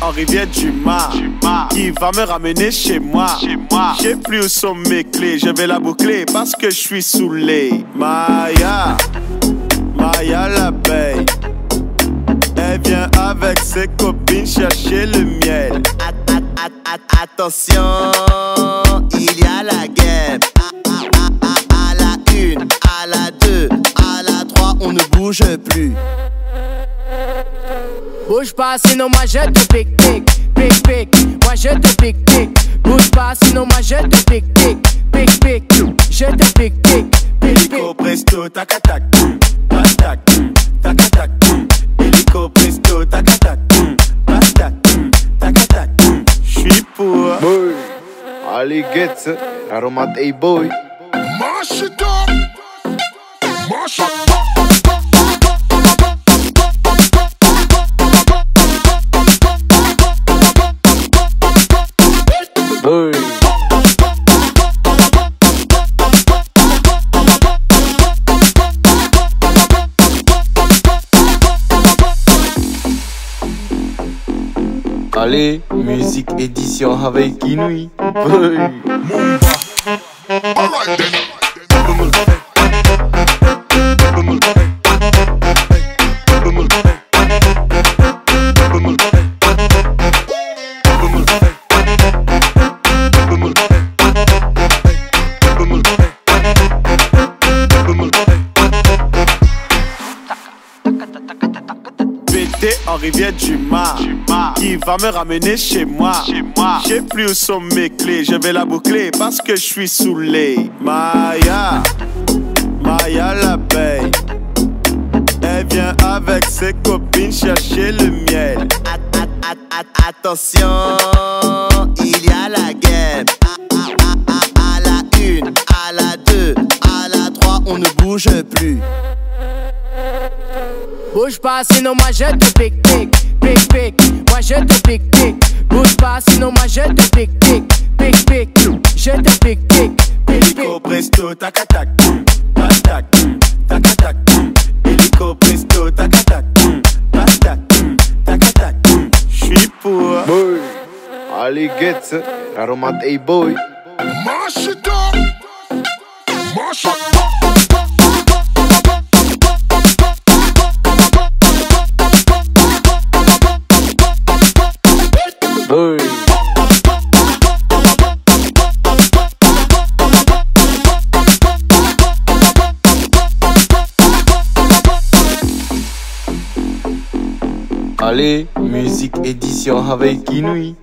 en rivière du Mar, qui va me ramener chez moi. Je sais plus où sont mes clés, je vais la boucler parce que je suis saoulé. Maya, Maya l'abeille, elle vient avec ses copines chercher le miel. At- at- at- at- attention, il y a la guerre. À, à- à- à la une, à la deux, à la trois, on ne bouge plus. Bouge pas, sinon moi je te pique, pique, pique, pique. Moi je te pique, pique. Bouge pas, sinon moi je te pique, pique, pique, pique. Je te pique, pique, pique, pique. Hélico presto, tac tac, tac tac, tac tac, boum. Hélico presto, Ali gets it. Aromat A-boy. Mash it up. Mash it up. Allez, musique édition avec Inouï. En rivière du Mar, qui va me ramener chez moi. Je sais plus où sont mes clés, je vais la boucler parce que je suis saoulé. Maya, Maya l'abeille, elle vient avec ses copines chercher le miel. At- at- at- at- attention, il y a la guerre. À- à la une, à la deux, à la trois, on ne bouge plus. Bouge pas, sinon moi je te pique, pique, pique, pique. Moi je te pique, pique. Bouge pas, sinon moi je te pique, pique, pique, pique. Je te pique, pique, pique, Hélico pique. presto, tac tac, boum, tac tac, boum, tac tac, boum. Hélico presto, tac tac, boum, tac tac, boum, tac tac, boum. J'suis pour. Boy. Ali gets it. Aromat A-boy. Mash it up. Allez, musique édition avec Inouï.